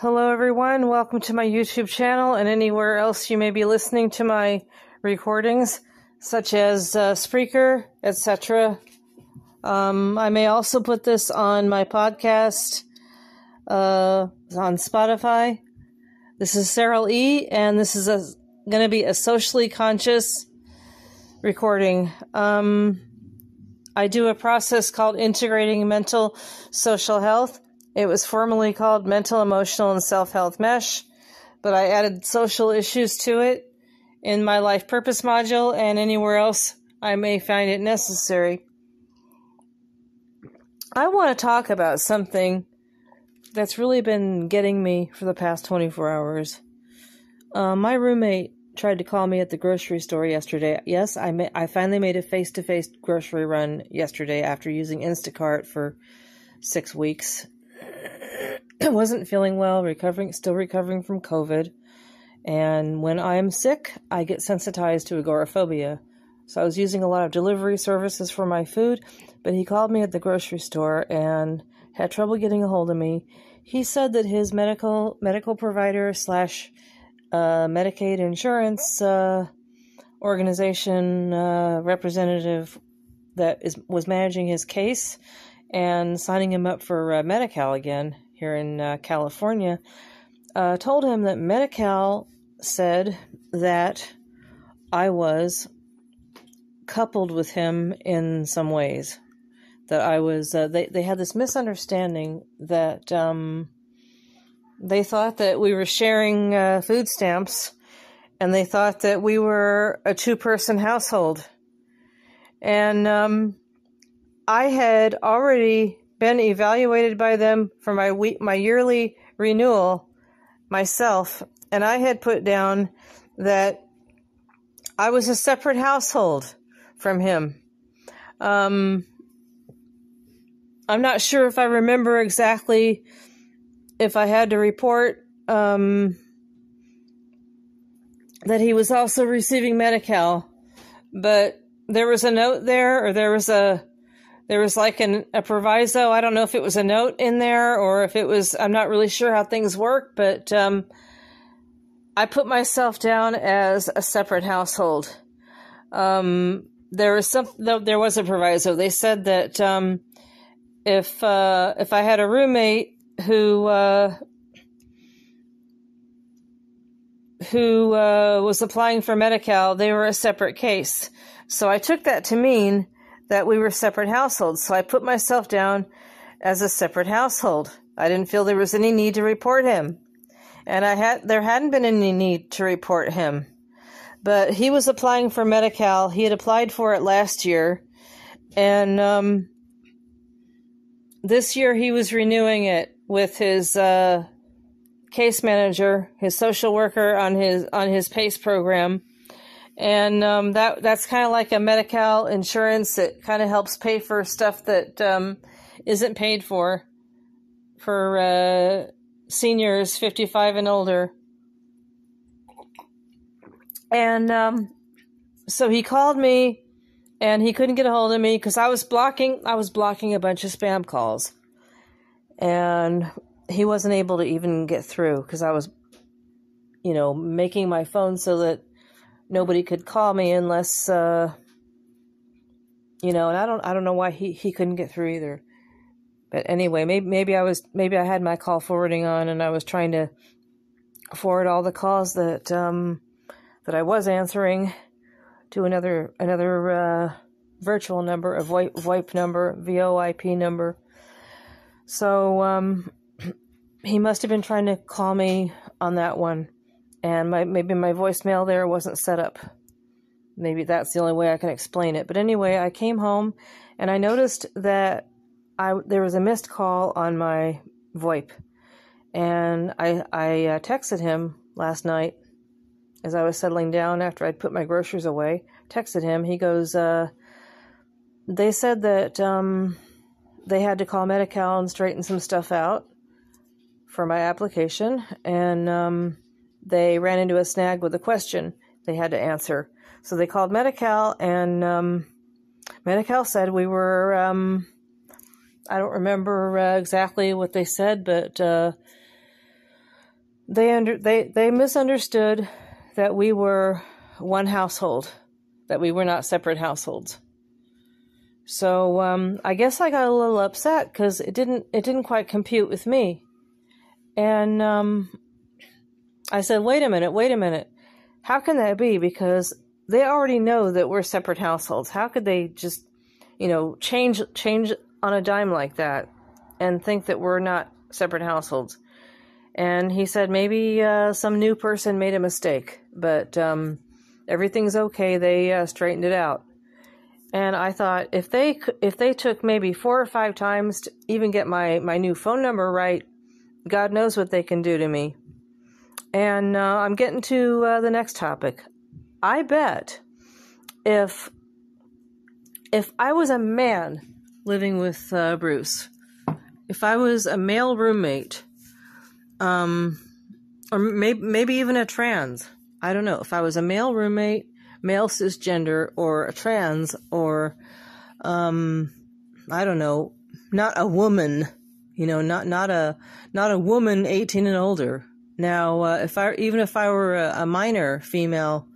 Hello, everyone. Welcome to my YouTube channel and anywhere else you may be listening to my recordings, such as uh, Spreaker, etc. Um, I may also put this on my podcast uh, on Spotify. This is Sarah E, and this is going to be a socially conscious recording. Um, I do a process called integrating mental social health. It was formerly called mental, emotional, and self health mesh, but I added social issues to it in my life purpose module and anywhere else I may find it necessary. I want to talk about something that's really been getting me for the past 24 hours. Uh, my roommate tried to call me at the grocery store yesterday. Yes, I ma- I finally made a face-to-face grocery run yesterday after using Instacart for 6 weeks. I wasn't feeling well, recovering still recovering from COVID. And when I'm sick, I get sensitized to agoraphobia. So I was using a lot of delivery services for my food, but he called me at the grocery store and had trouble getting a hold of me. He said that his medical medical provider slash uh, Medicaid insurance uh, organization uh, representative that is was managing his case and signing him up for uh, Medi-Cal again here in uh, California uh, told him that Medi-Cal said that I was coupled with him in some ways. That I was, uh, they, they had this misunderstanding that um, they thought that we were sharing uh, food stamps and they thought that we were a two person household. And um, I had already been evaluated by them for my week, my yearly renewal myself, and I had put down that I was a separate household from him. Um, I'm not sure if I remember exactly if I had to report um, that he was also receiving Medi-Cal, but there was a note there, or there was a there was like an, a proviso. I don't know if it was a note in there or if it was. I'm not really sure how things work, but um, I put myself down as a separate household. Um, there was some. There was a proviso. They said that um, if uh, if I had a roommate who uh, who uh, was applying for Medi-Cal, they were a separate case. So I took that to mean that we were separate households. So I put myself down as a separate household. I didn't feel there was any need to report him. And I had there hadn't been any need to report him. But he was applying for Medi-Cal. He had applied for it last year. And um, this year he was renewing it with his uh, case manager, his social worker on his on his PACE program, and um, that that's kind of like a Medi-Cal insurance. It kind of helps pay for stuff that um, not paid for for uh, seniors 55 and older. And um, so he called me, and he couldn't get a hold of me because I was blocking. I was blocking a bunch of spam calls and he wasn't able to even get through because I was, you know, making my phone so that nobody could call me unless, uh, you know, and I don't, I don't know why he, he couldn't get through either. But anyway, maybe, maybe I was, maybe I had my call forwarding on and I was trying to forward all the calls that, um, that I was answering to another, another, uh, virtual number, a VoIP, VoIP number, VoIP number so um, he must have been trying to call me on that one, and my maybe my voicemail there wasn't set up. Maybe that's the only way I can explain it. But anyway, I came home and I noticed that I there was a missed call on my VoIP, and I I uh, texted him last night as I was settling down after I'd put my groceries away. Texted him. He goes, uh, "They said that." Um, they had to call Medi-Cal and straighten some stuff out for my application, and um, they ran into a snag with a question they had to answer. So they called Medi-Cal, and um, Medi-Cal said we were. Um, I don't remember uh, exactly what they said, but uh, they under they they misunderstood that we were one household, that we were not separate households. So um, I guess I got a little upset because it didn't it didn't quite compute with me, and um, I said, "Wait a minute, wait a minute, how can that be?" Because they already know that we're separate households. How could they just, you know, change change on a dime like that and think that we're not separate households? And he said maybe uh, some new person made a mistake, but um, everything's okay. They uh, straightened it out. And I thought if they if they took maybe four or five times to even get my my new phone number right, God knows what they can do to me. And uh, I'm getting to uh, the next topic. I bet if if I was a man living with uh, Bruce, if I was a male roommate, um, or maybe maybe even a trans, I don't know. If I was a male roommate male cisgender or a trans or um I don't know, not a woman, you know, not not a not a woman 18 and older. Now, uh, if I even if I were a, a minor female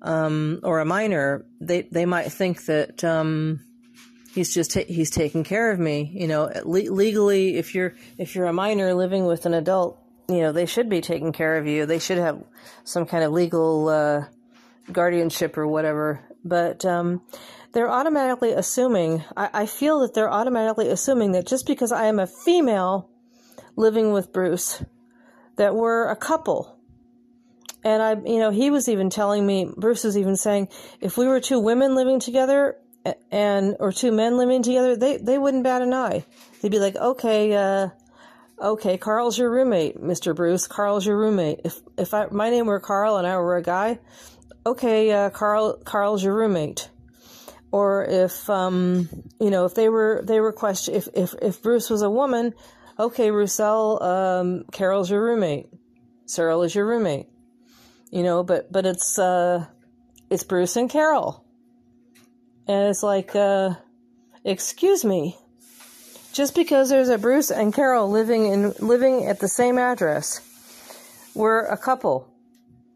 um, or a minor, they they might think that um, he's just ta- he's taking care of me. You know, le- legally, if you're if you're a minor living with an adult, you know they should be taking care of you. They should have some kind of legal uh, guardianship or whatever, but um, they're automatically assuming, I, I feel that they're automatically assuming that just because I am a female living with Bruce, that we're a couple. And I, you know, he was even telling me, Bruce was even saying, if we were two women living together and, or two men living together, they, they wouldn't bat an eye. They'd be like, okay, uh, okay, Carl's your roommate, Mr. Bruce. Carl's your roommate. If, if I, my name were Carl and I were a guy, okay, uh, Carl, Carl's your roommate. Or if, um, you know, if they were, they were question, if, if, if Bruce was a woman, okay, Roussel, um, Carol's your roommate. Cyril is your roommate. You know, but, but it's, uh, it's Bruce and Carol. And it's like, uh, excuse me. Just because there's a Bruce and Carol living in, living at the same address, we're a couple.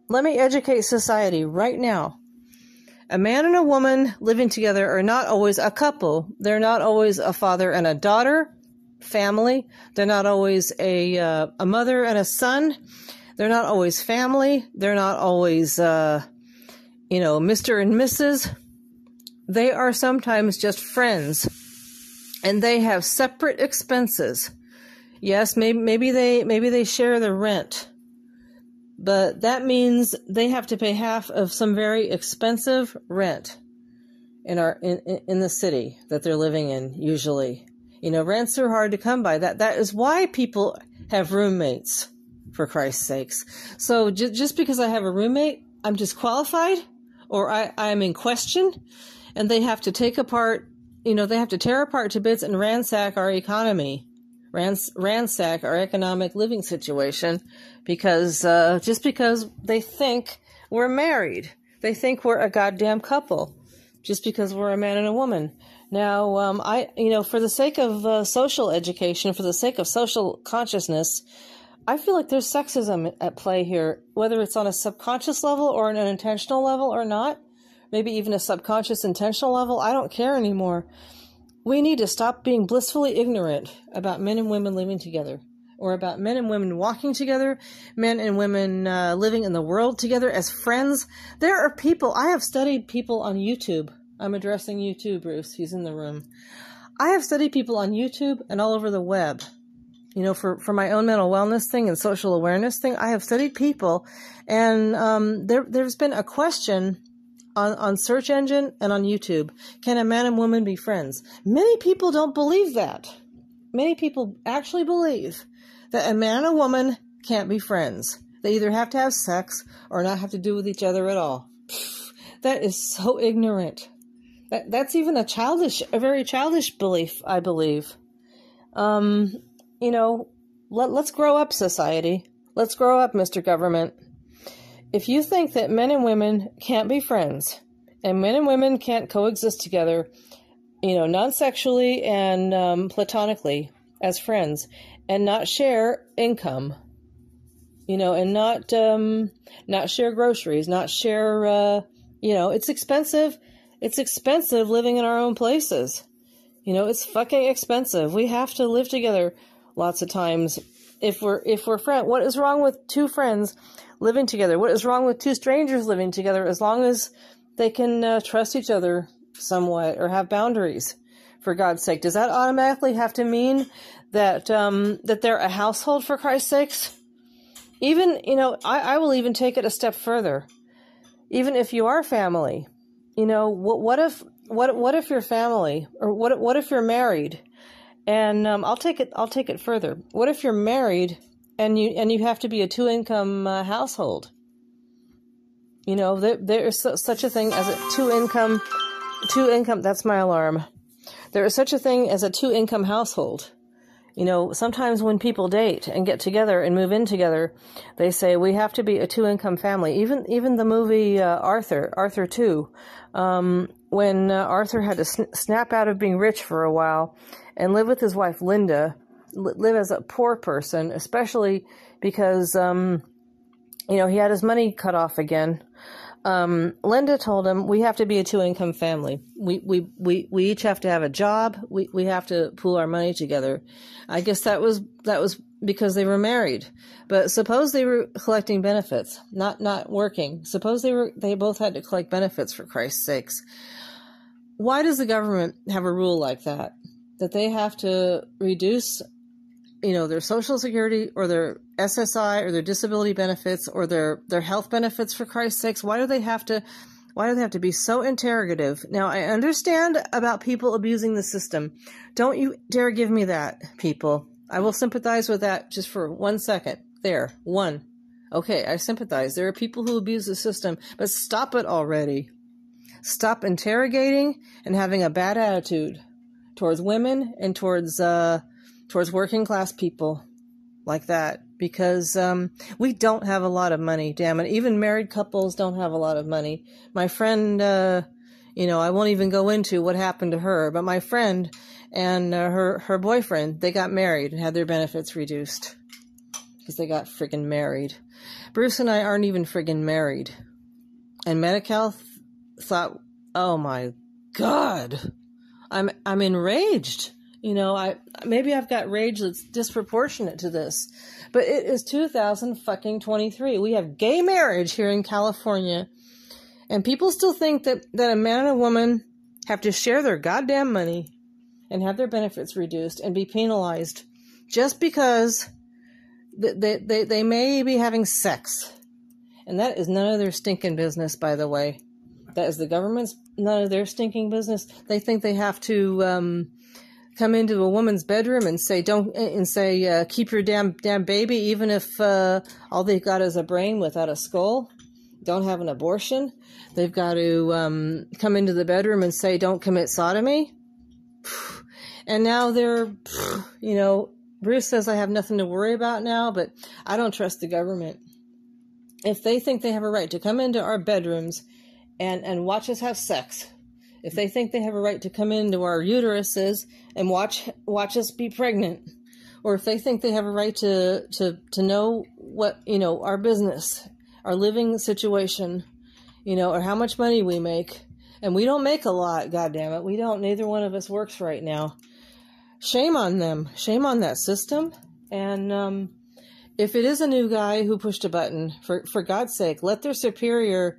Let me educate society right now. A man and a woman living together are not always a couple. They're not always a father and a daughter, family. They're not always a uh, a mother and a son. They're not always family. They're not always uh, you know, Mr. and Mrs. They are sometimes just friends. And they have separate expenses. Yes, maybe maybe they maybe they share the rent but that means they have to pay half of some very expensive rent in our in, in the city that they're living in usually you know rents are hard to come by that that is why people have roommates for christ's sakes so just because i have a roommate i'm disqualified or i i'm in question and they have to take apart you know they have to tear apart to bits and ransack our economy rans- ransack our economic living situation because uh, just because they think we're married, they think we're a goddamn couple, just because we're a man and a woman. Now, um, I, you know, for the sake of uh, social education, for the sake of social consciousness, I feel like there's sexism at play here, whether it's on a subconscious level or an intentional level or not. Maybe even a subconscious intentional level. I don't care anymore. We need to stop being blissfully ignorant about men and women living together, or about men and women walking together, men and women uh, living in the world together as friends. There are people, I have studied people on YouTube. I'm addressing you too, Bruce. He's in the room. I have studied people on YouTube and all over the web. You know, for, for my own mental wellness thing and social awareness thing, I have studied people, and um, there there's been a question on, on search engine and on YouTube. Can a man and woman be friends? Many people don't believe that. Many people actually believe that a man and a woman can't be friends. They either have to have sex or not have to do with each other at all. That is so ignorant. That that's even a childish, a very childish belief, I believe. Um, you know, let let's grow up, society. Let's grow up, Mr. Government if you think that men and women can't be friends and men and women can't coexist together, you know, non sexually and um, platonically as friends and not share income, you know, and not um, not share groceries, not share. Uh, you know, it's expensive. It's expensive living in our own places. You know, it's fucking expensive. We have to live together lots of times. If we're if we're friend, what is wrong with two friends living together? What is wrong with two strangers living together? As long as they can uh, trust each other somewhat or have boundaries. For God's sake, does that automatically have to mean that um, that they're a household? For Christ's sakes, even you know, I, I will even take it a step further. Even if you are family, you know, what what if what what if you're family or what what if you're married? And um, I'll take it I'll take it further. What if you're married and you and you have to be a two income uh, household? You know, there, there is such a thing as a two income, two income. That's my alarm. There is such a thing as a two income household. You know, sometimes when people date and get together and move in together, they say we have to be a two income family. Even even the movie uh, Arthur, Arthur Two, um, when uh, Arthur had to sn- snap out of being rich for a while and live with his wife Linda, live as a poor person, especially because um, you know he had his money cut off again um, Linda told him we have to be a two income family. We, we, we, we each have to have a job. We, we have to pool our money together. I guess that was, that was because they were married. But suppose they were collecting benefits, not, not working. Suppose they were, they both had to collect benefits for Christ's sakes. Why does the government have a rule like that? That they have to reduce you know, their social security or their SSI or their disability benefits or their, their health benefits for Christ's sakes? Why do they have to, why do they have to be so interrogative? Now, I understand about people abusing the system. Don't you dare give me that, people. I will sympathize with that just for one second. There, one. Okay, I sympathize. There are people who abuse the system, but stop it already. Stop interrogating and having a bad attitude towards women and towards, uh, towards working class people like that because um, we don't have a lot of money. Damn it, even married couples don't have a lot of money. My friend, uh, you know, I won't even go into what happened to her, but my friend and uh, her her boyfriend they got married and had their benefits reduced because they got friggin' married. Bruce and I aren't even friggin' married, and Medi-Cal th- thought, "Oh my god." I'm I'm enraged. You know, I maybe I've got rage that's disproportionate to this, but it is 2000 fucking 23. We have gay marriage here in California, and people still think that that a man and a woman have to share their goddamn money and have their benefits reduced and be penalized just because they they they may be having sex, and that is none of their stinking business, by the way. That is the government's none of their stinking business. They think they have to. Um, come into a woman's bedroom and say don't and say uh, keep your damn damn baby even if uh, all they've got is a brain without a skull. Don't have an abortion. They've got to um, come into the bedroom and say don't commit sodomy. And now they're you know bruce says i have nothing to worry about now but i don't trust the government. If they think they have a right to come into our bedrooms and and watch us have sex if they think they have a right to come into our uteruses and watch watch us be pregnant, or if they think they have a right to to to know what you know our business, our living situation, you know, or how much money we make, and we don't make a lot. God damn it, we don't. Neither one of us works right now. Shame on them. Shame on that system. And um, if it is a new guy who pushed a button, for for God's sake, let their superior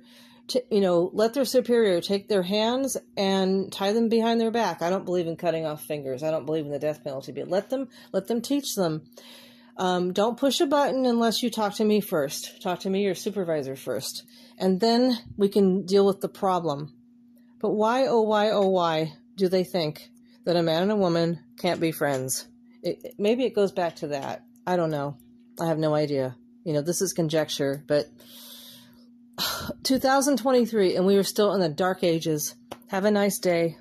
you know, let their superior take their hands and tie them behind their back. I don't believe in cutting off fingers. I don't believe in the death penalty, but let them, let them teach them. Um, don't push a button unless you talk to me first. Talk to me, your supervisor first. And then we can deal with the problem. But why, oh, why, oh, why do they think that a man and a woman can't be friends? It, maybe it goes back to that. I don't know. I have no idea. You know, this is conjecture, but 2023, and we are still in the dark ages. Have a nice day.